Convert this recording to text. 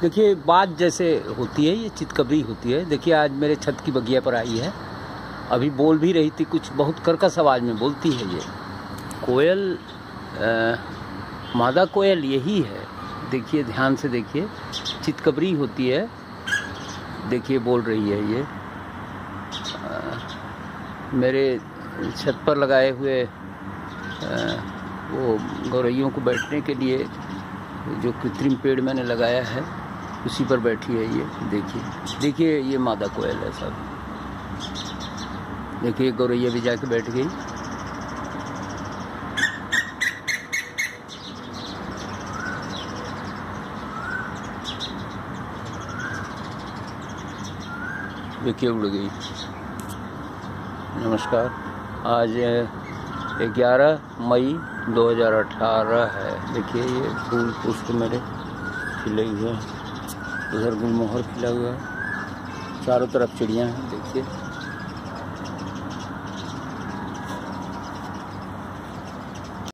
देखिए बात जैसे होती है ये चितकबरी होती है। देखिए आज मेरे छत की बगिया पर आई है। अभी बोल भी रही थी कुछ बहुत कर्कश आवाज़ में बोलती है ये। कोयल आ, मादा कोयल यही है। देखिए ध्यान से देखिए। चितकबरी होती है। देखिए बोल रही है ये। आ, मेरे छत पर लगाए हुए आ, वो गौरैयों को बैठने के लिए जो कृत्रिम पेड़ मैंने लगाया है उसी पर बैठी है ये, देखिए। देखिए, ये मादा कोयल है सब। देखिए गौरैया भी जाके बैठ गई। देखिए, उड़ गई। नमस्कार। आज ग्यारह मई 2018 है। देखिए, ये फूल पुष्प मेरे खिले हुए हैं। उधर गुलमोहर खिला हुआ है। चारों तरफ़ चिड़िया हैं देखिए।